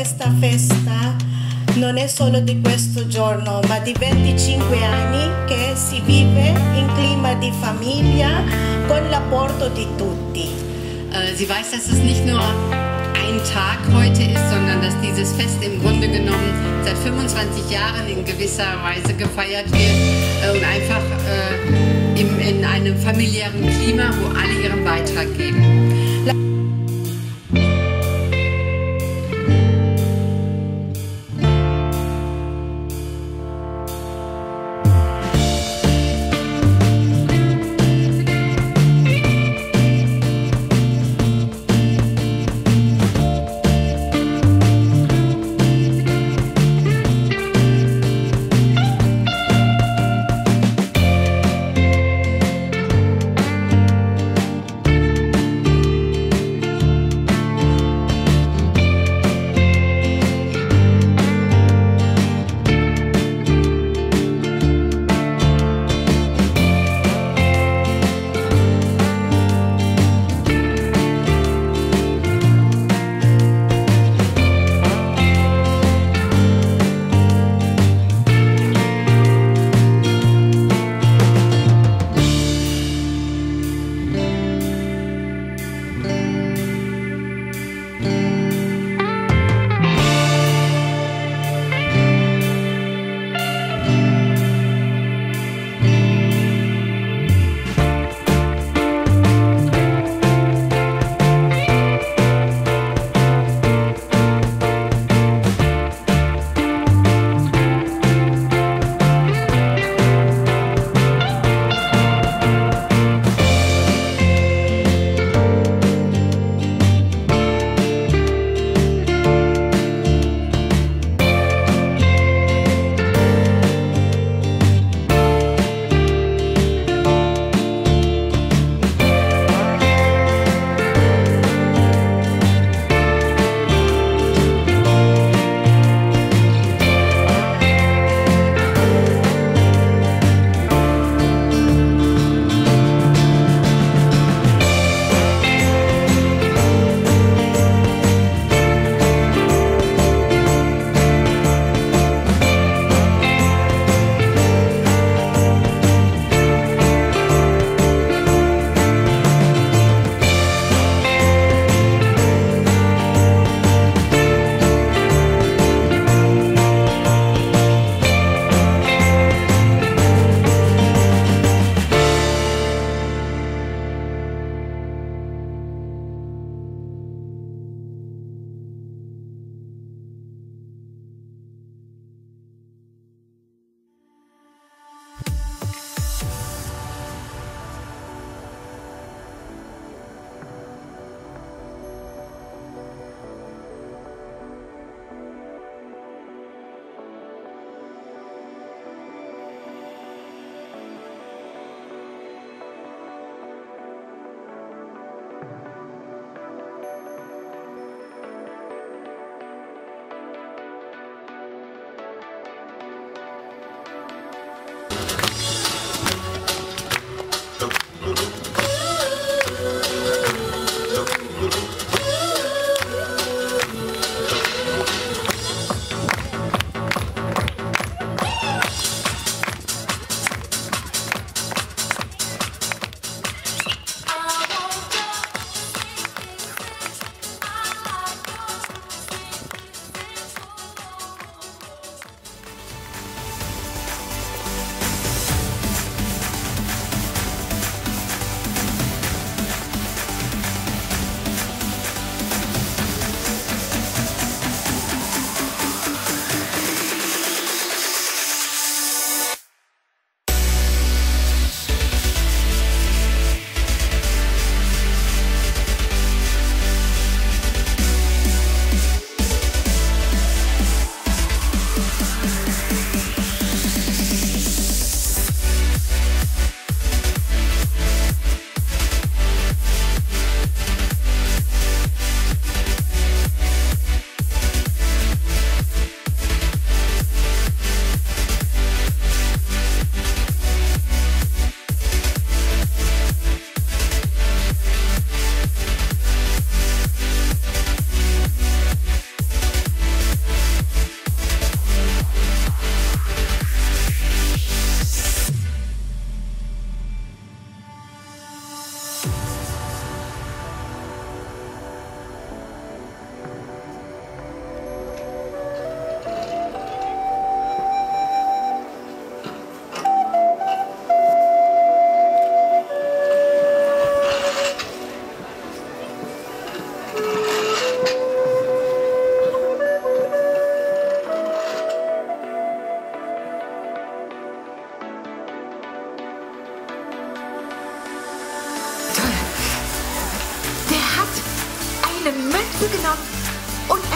questa festa non è solo di questo giorno, ma di 25 anni che si vive in clima di famiglia con l'apporto di tutti. Äh, Sie weiß, dass es nicht nur ein Tag heute ist, sondern dass dieses Fest im Grunde genommen seit 25 Jahren in gewisser Weise gefeiert wird äh, und einfach äh, in einem familiären Klima, wo alle ihren Beitrag geben.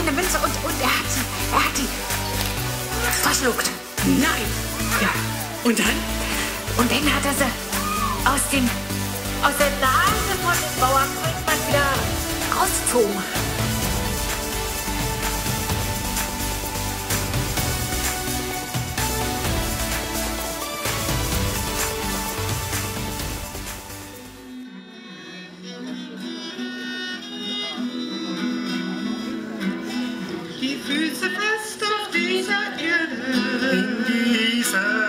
Eine Münze und, und er hat sie, er hat die verschluckt. Nein. Ja. Und dann? Und dann hat er sie aus dem, aus der Nase von dem Bauern Brückmann wieder rausgezogen. time.